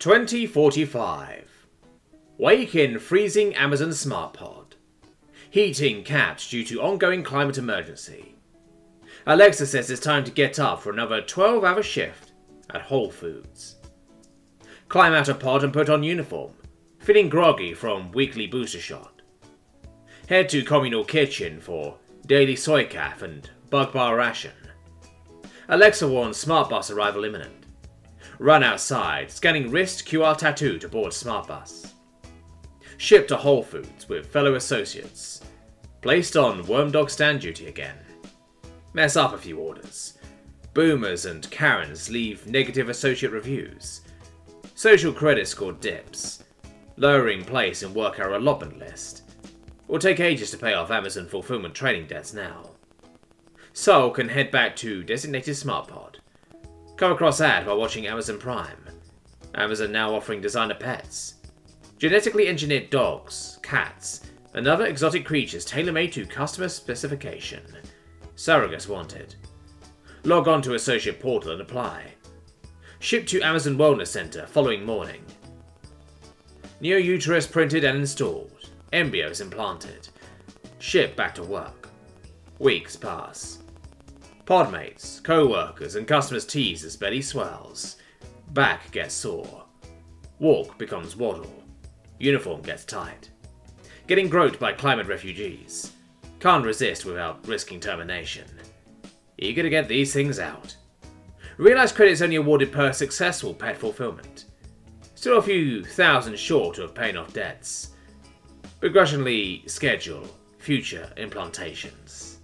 2045. Wake in freezing Amazon Smart Pod. Heating capped due to ongoing climate emergency. Alexa says it's time to get up for another 12 hour shift at Whole Foods. Climb out of pod and put on uniform, feeling groggy from weekly booster shot. Head to communal kitchen for daily soy calf and bug bar ration. Alexa warns smart bus arrival imminent. Run outside, scanning wrist QR tattoo to board smart bus. Shipped to Whole Foods with fellow associates. Placed on worm dog stand duty again. Mess up a few orders. Boomers and Karens leave negative associate reviews. Social credit score dips. Lowering place in work hour allotment list. Will take ages to pay off Amazon fulfillment training debts now. Soul can head back to designated smart pod. Come across ad while watching Amazon Prime. Amazon now offering designer pets. Genetically engineered dogs, cats, and other exotic creatures tailor-made to customer specification. Surrogates wanted. Log on to Associate Portal and apply. Shipped to Amazon Wellness Center following morning. Neo uterus printed and installed. Embryos implanted. Shipped back to work. Weeks pass. Podmates, co-workers, and customers tease as belly swells. Back gets sore. Walk becomes waddle. Uniform gets tight. Getting groped by climate refugees. Can't resist without risking termination. Eager to get these things out. Realize credits only awarded per successful pet fulfillment. Still a few thousand short of paying off debts. Begrudgingly schedule future implantations.